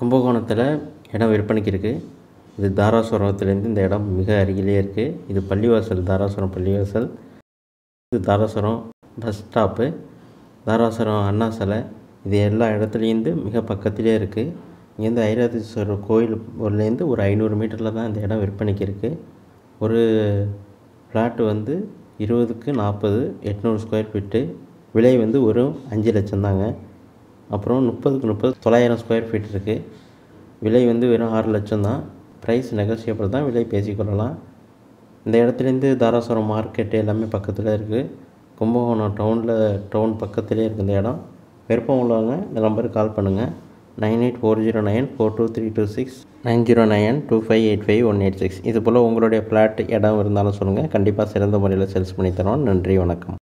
கும்பகோணத்தில் இடம் விற்பனைக்கு இருக்குது இது தாராசுரத்துலேருந்து இந்த இடம் மிக அருகிலே இருக்குது இது பள்ளிவாசல் தாராசுரம் பள்ளிவாசல். இது தாராசுரம் பஸ் ஸ்டாப்பு தாராசுரம் அண்ணா சிலை. இது எல்லா இடத்துலேருந்து மிக பக்கத்திலே இருக்குது இங்கேருந்து ஐராதீஸ்வரர் கோயில் ஊர்லேருந்து ஒரு ஐநூறு மீட்டரில் தான் இந்த இடம் விற்பனைக்கு இருக்குது ஒரு ஃப்ளாட்டு வந்து இருபதுக்கு நாற்பது எட்நூறு ஸ்கொயர் ஃபீட்டு விலை வந்து ஒரு அஞ்சு லட்சம் தாங்க. அப்புறம் முப்பதுக்கு முப்பது தொள்ளாயிரம் ஸ்கொயர் ஃபீட் இருக்குது விலை வந்து வெறும் ஆறு லட்சம் தான். ப்ரைஸ் நெகோசியபிள் தான். விலை பேசிக்கொள்ளலாம் இந்த இடத்துலேருந்து தாராசுரம் மார்க்கெட் எல்லாமே பக்கத்தில் இருக்குது கும்பகோணம் டவுனில் டவுன் பக்கத்துலேயே இருக்குது இந்த இடம். விருப்பம் உள்ளவங்க இந்த நம்பருக்கு கால் பண்ணுங்கள் nine eight four zero nine four two three two six nine zero nine two five eight five one eight six இது போல் உங்களுடைய ஃப்ளாட் இடம் இருந்தாலும் சொல்லுங்கள் கண்டிப்பாக சிறந்த முறையில் சேல்ஸ் பண்ணித்தரோம் நன்றி வணக்கம்.